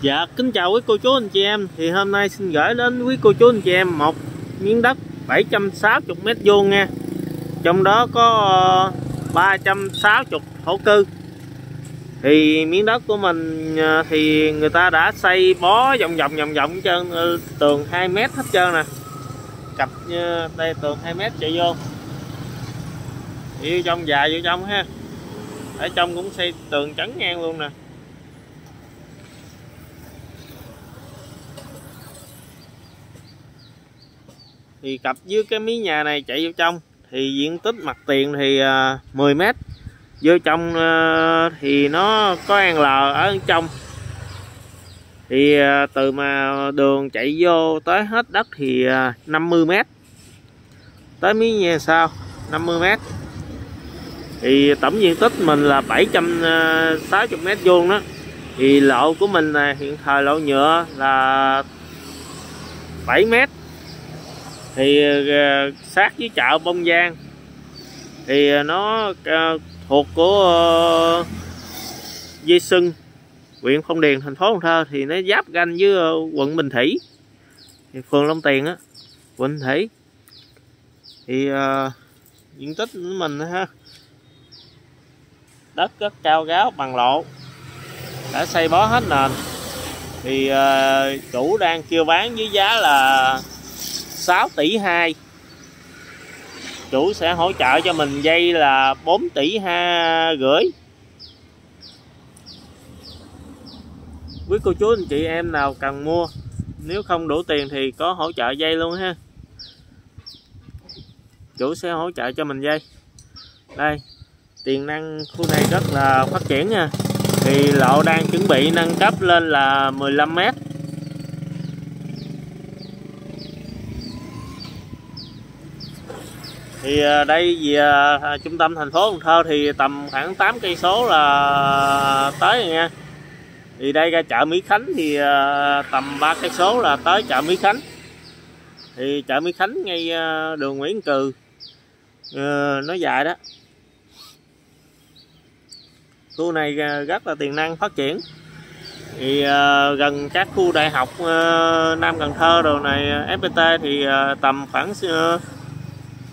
Dạ, kính chào quý cô chú anh chị em. Thì hôm nay xin gửi đến quý cô chú anh chị em một miếng đất 760 mét vuông nha. Trong đó có ờ, 360 thổ cư. Thì miếng đất của mình ờ, thì người ta đã xây bó vòng vòng vòng vòng trơn ờ, tường 2 mét hết trơn nè. Cặp như đây tường 2 mét chạy vô. Đi vô trong dài vô trong ha. Ở trong cũng xây tường trắng ngang luôn nè. Thì cặp với cái miếng nhà này chạy vô trong thì diện tích mặt tiền thì à, uh, 10 mét. Vô trong uh, thì nó có ăn lờ ở trong. Thì uh, từ mà đường chạy vô tới hết đất thì uh, 50 mét. Tới miếng nhà sau 50 mét. Thì tổng diện tích mình là 760 mét vuông đó. Thì lộ của mình là hiện thời lộ nhựa là 7 mét thì ờ, sát với chợ Bông Giang. Thì ờ, nó ờ, thuộc của Dây Sưng huyện Phong Điền thành phố Cần Thơ. Thì nó giáp ranh với quận Bình Thủy. Thì phường Long Tiền á quận Bình Thủy. Thì uh, diện tích của mình ha đất rất cao gáo bằng lộ đã xây bó hết nền. Thì uh, chủ đang kêu bán với giá là 6 tỷ 2 chủ sẽ hỗ trợ cho mình dây là 4 tỷ ha rưỡi. Quý cô chú, anh chị em nào cần mua, nếu không đủ tiền thì có hỗ trợ dây luôn ha. Chủ sẽ hỗ trợ cho mình dây. Đây tiềm năng khu này rất là phát triển nha. Thì lộ đang chuẩn bị nâng cấp lên là 15 mét. Thì à, đây về à, à, trung tâm thành phố Cần Thơ thì tầm khoảng 8 cây số là tới rồi nha. Thì đây ra chợ Mỹ Khánh thì tầm 3 cây số là tới chợ Mỹ Khánh. Thì chợ Mỹ Khánh ngay đường Nguyễn Cừ ờ, nó dài đó. Khu này rất là tiềm năng phát triển. Thì uh, gần các khu đại học uh, Nam Cần Thơ đồ này FPT thì uh, tầm khoảng uh,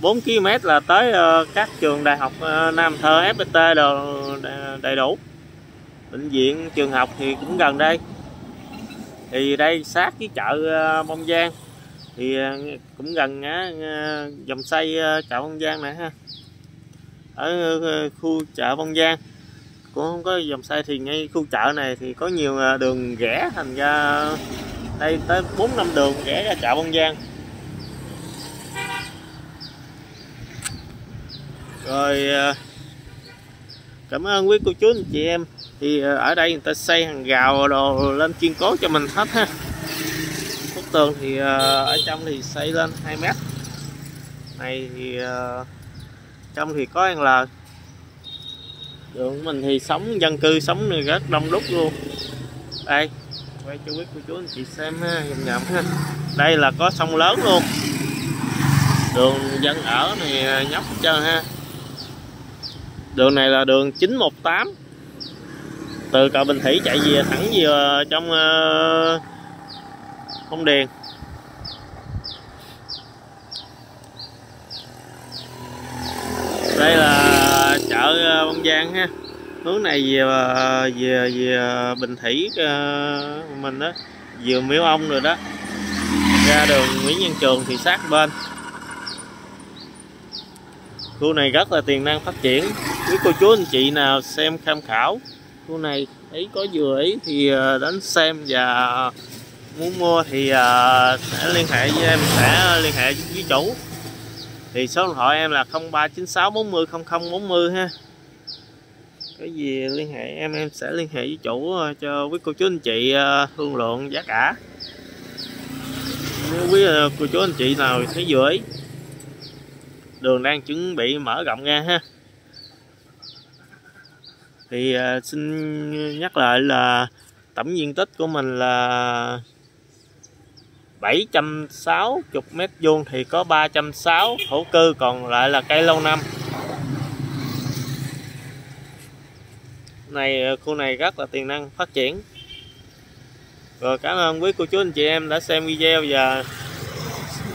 4 km là tới ờ, các trường đại học ờ, Nam Thơ FPT đồ đầy đủ. Bệnh viện, trường học thì cũng gần đây. Thì đây sát với chợ ờ, Bông Giang. Thì cũng gần dòng xây chợ Bông Giang này ha. Ở khu chợ Bông Giang, cũng không có dòng xây thì ngay khu chợ này thì có nhiều đường rẽ thành ra đây tới 4 năm đường rẽ ra chợ Bông Giang. Rồi à, cảm ơn quý cô chú, anh chị em. Thì à, ở đây người ta xây hàng rào đồ lên kiên cố cho mình hết ha. Bức tường thì à, ở trong thì xây lên 2 mét. Này thì trong thì có ăn lờ. Đường mình thì sống, dân cư sống rất đông đúc luôn. Đây, quay cho quý cô chú, anh chị xem ha nhầm nhầm ha. Đây là có sông lớn luôn. Đường dân ở này nhóc hết trơn ha đường này là đường 918 từ cầu Bình Thủy chạy về thẳng về ờ, trong ờ, Phong Điền. Đây là chợ ờ, Bông Giang ha. Hướng này về về về Bình Thủy mình đó vừa miếu ông rồi đó. Ra đường Nguyễn Văn Trường thì sát bên. Khu này rất là tiềm năng phát triển quý cô chú, anh chị nào xem tham khảo. Khu này, thấy có vừa ý thì ờ, đến xem và muốn mua thì ờ, sẽ liên hệ với em, sẽ liên hệ với chủ. Thì số điện thoại em là 0396 40 0040 ha. Cái gì liên hệ em em sẽ liên hệ với chủ ờ, cho quý cô chú, anh chị thương lượng giá cả. Nếu quý cô chú, anh chị nào thấy vừa ý, đường đang chuẩn bị mở rộng ra ha thì uh, xin nhắc lại là tổng diện tích của mình là 760 mét vuông thì có 360 thổ cư còn lại là cây lâu năm. Này ờ, khu này rất là tiềm năng phát triển. Rồi cảm ơn quý cô chú anh chị em đã xem video và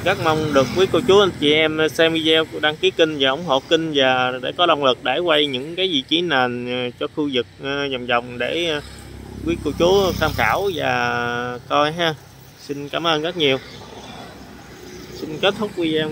rất mong được quý cô chú, anh chị em xem video, đăng ký kênh và ủng hộ kênh và để có động lực để quay những cái vị trí nền ờ, cho khu vực ờ, vòng vòng để ờ, quý cô chú tham khảo và coi ha. Xin cảm ơn rất nhiều. Xin kết thúc video.